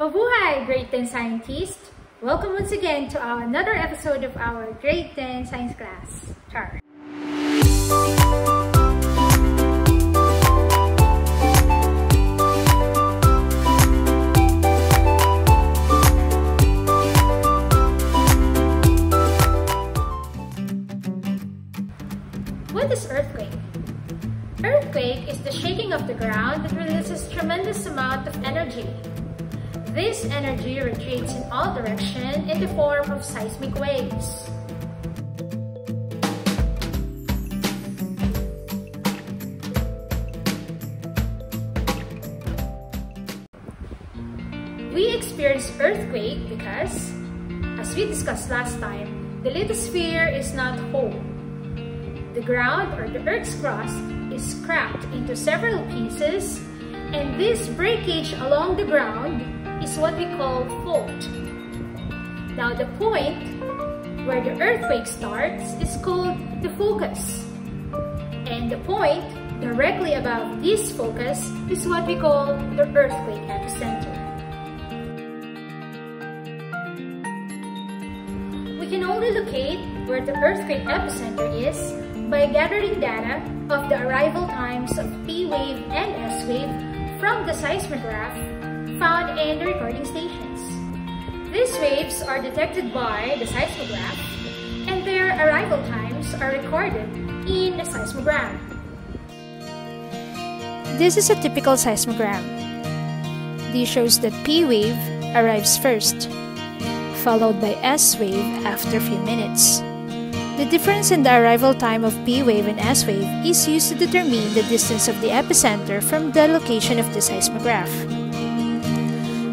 Mabuhay, Grade 10 scientists! Welcome once again to our another episode of our Grade 10 science class. Char. What is earthquake? Earthquake is the shaking of the ground that releases tremendous amount of energy. This energy radiates in all directions in the form of seismic waves. We experience earthquake because, as we discussed last time, the lithosphere is not whole. The ground or the Earth's crust is cracked into several pieces and this breakage along the ground is what we call fault. Now the point where the earthquake starts is called the focus. And the point directly above this focus is what we call the earthquake epicenter. We can only locate where the earthquake epicenter is by gathering data of the arrival times of P wave and S wave from the seismograph found in the recording stations. These waves are detected by the seismograph and their arrival times are recorded in the seismogram. This is a typical seismogram. This shows that P wave arrives first, followed by S wave after a few minutes. The difference in the arrival time of P wave and S wave is used to determine the distance of the epicenter from the location of the seismograph.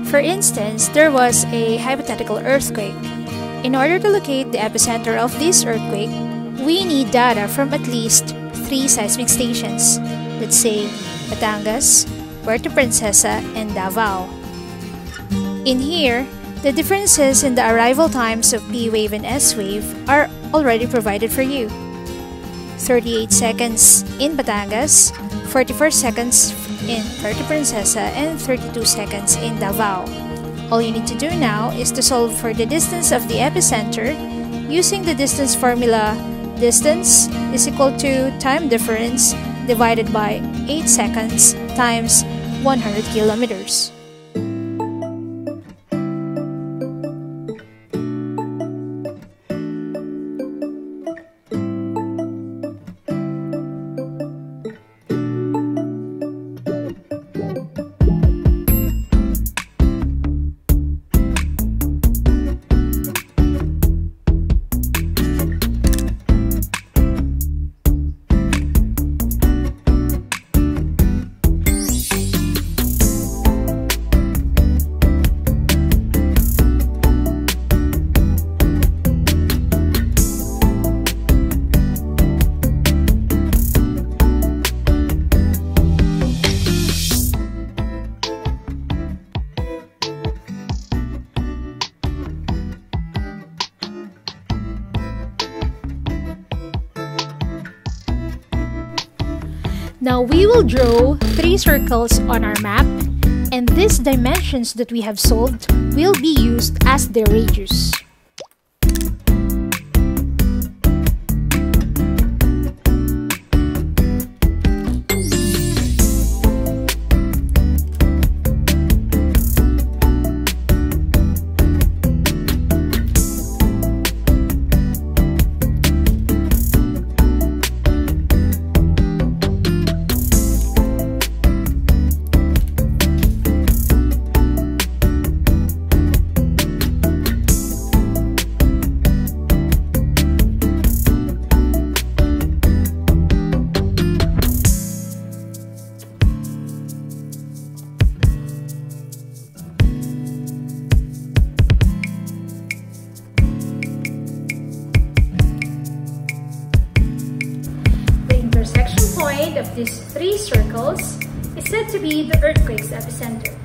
For instance, there was a hypothetical earthquake. In order to locate the epicenter of this earthquake, we need data from at least three seismic stations, let's say Batangas, Puerto Princesa, and Davao. In here, the differences in the arrival times of P wave and S wave are already provided for you. 38 seconds in Batangas, 44 seconds in Puerto Princesa, and 32 seconds in Davao. All you need to do now is to solve for the distance of the epicenter using the distance formula distance is equal to time difference divided by 8 seconds times 100 kilometers. Now we will draw three circles on our map and these dimensions that we have solved will be used as the radius. Of these three circles is said to be the earthquake's epicenter.